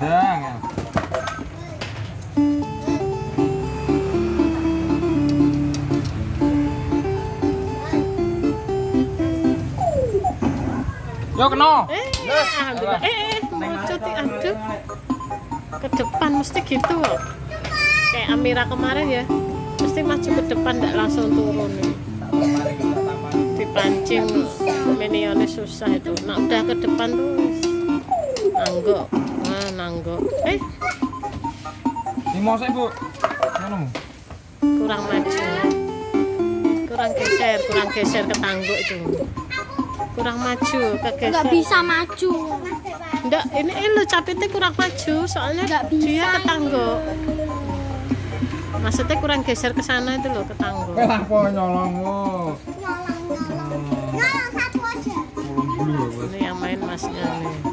Ya. Yo kena. Eh. Eh, eh. Ke depan mesti gitu kok. Kayak Amira kemarin ya. Mesti maju ke depan enggak langsung turun. Dipancing minionnya susah itu. Nah, udah ke depan terus. Nanggok. Nanggok. Eh, saya, Bu. Mana? kurang maju. Kurang geser, kurang geser ke tangguk itu. Kurang maju, kegeser. nggak bisa maju Enggak, ini lo capitnya kurang maju soalnya Nggak bisa dia ini. ketangguk. Maksudnya kurang geser ke sana itu loh ketangguk. Eh, apa nyolong nyolong satu aja Belum dulu, Bos. Ini yang main masnya nih.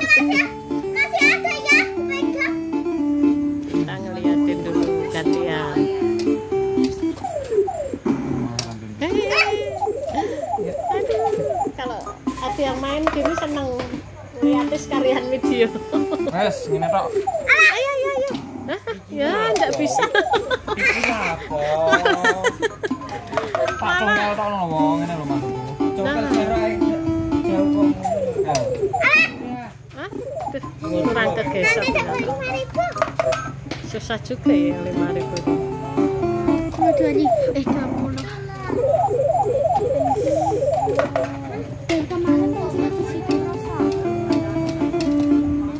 Masih masih ada ya pegang Kita ngeliatin dulu gantian. Aduh, kalau ada yang main gini seneng ngeliatin sekalian video. Wes, ngene tok. ayo, ayo, ayo. Hah? Ya, nggak bisa. Iki apa? Tak tongel tok ngono lima ribu Susah juga ya lima ribu. ribu eh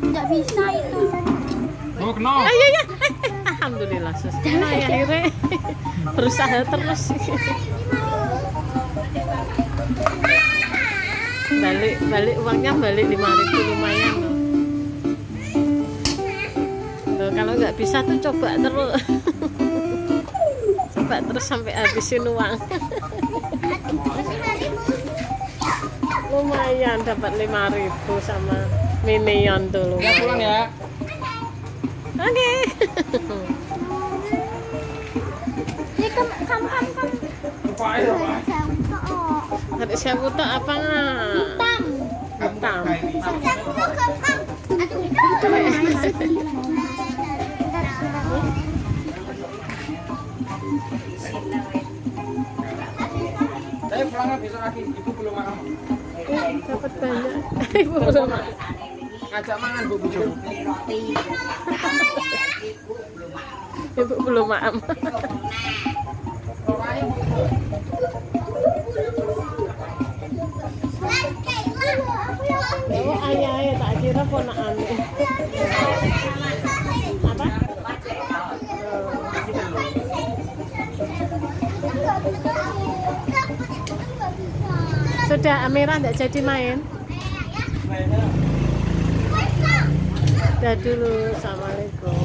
nggak bisa itu Oh, kena. Ayo ya. Alhamdulillah sus. Nah, ya, akhirnya berusaha terus. balik balik uangnya balik 5000 lumayan loh. Kalau nggak bisa tuh coba terus. coba terus sampai habisin uang. lumayan dapat 5000 sama minion tuh Ya pulang ya. Oke. ini kamu kamu kamu ya, oh Ada siapa tuh apa? hitam pulangnya besok lagi. Ibu belum makan. Dapat banyak. Ibu belum makan. Ngajak mangan, Bu Bujo. Ibu belum makan. Oh ayah ya tak kira ponakan. Sudah Amira tidak jadi main? Udah dulu. Assalamualaikum.